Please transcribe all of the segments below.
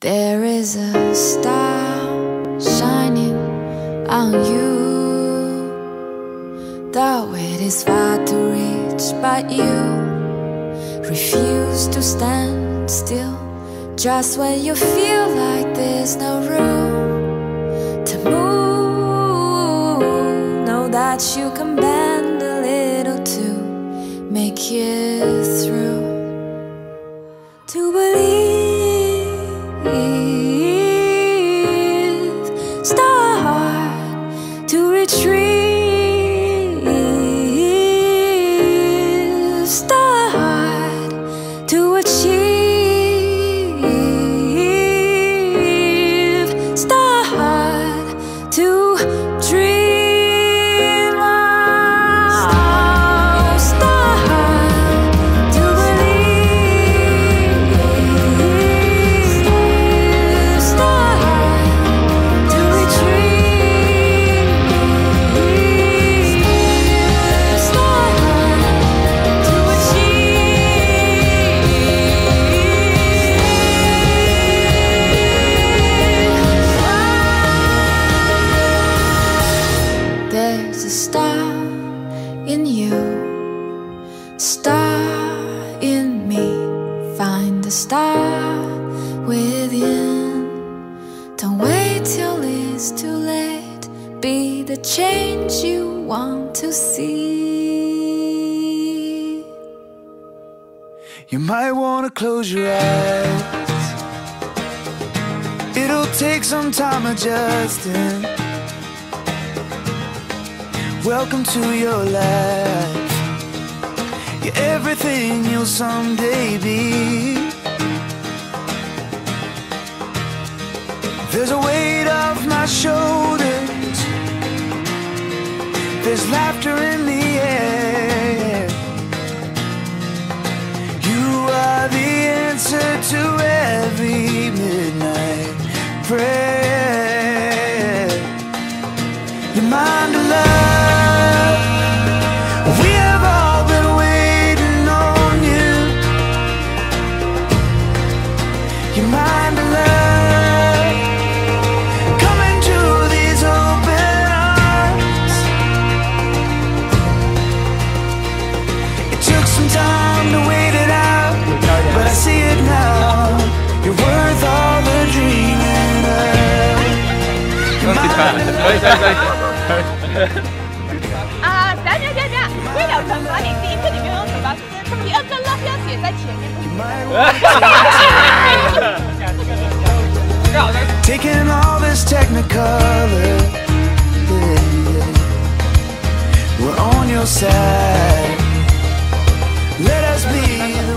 There is a star shining on you. The weight is far to reach, but you refuse to stand still. Just when you feel like there's no room to move, know that you can bend a little to make it through. The star within. Don't wait till it's too late. Be the change you want to see. You might wanna close your eyes. It'll take some time adjusting. Welcome to your life. You're everything you'll someday be. There's a weight off my shoulders. There's laughter in the air. You are the answer to every 可以可以。啊，等下等下等下，为了惩罚你，第一次你没有惩罚，第二个呢要写在前面。Taking all this technicolor, yeah. we're on your side. Let us be the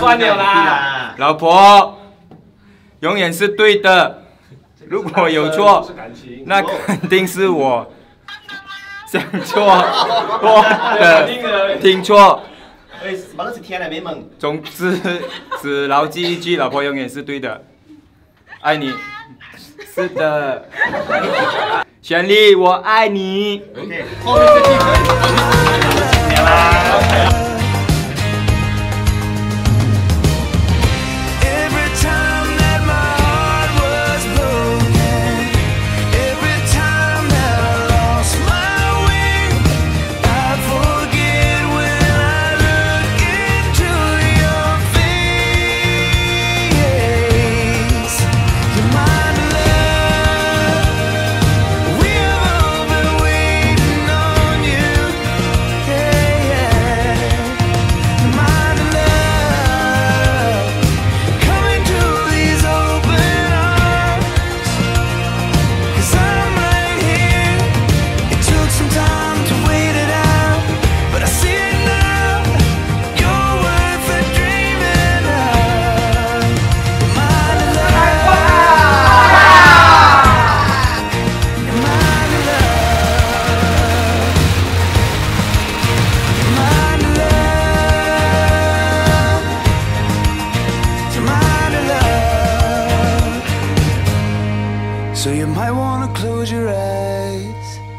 算了啦，老婆，永远是对的。如果有错，那肯定是我。想错，我的听错。总之，只牢记一句：老婆永远是对的，爱你。是的，旋律，我爱你。OK，後面這句可以，Eyes.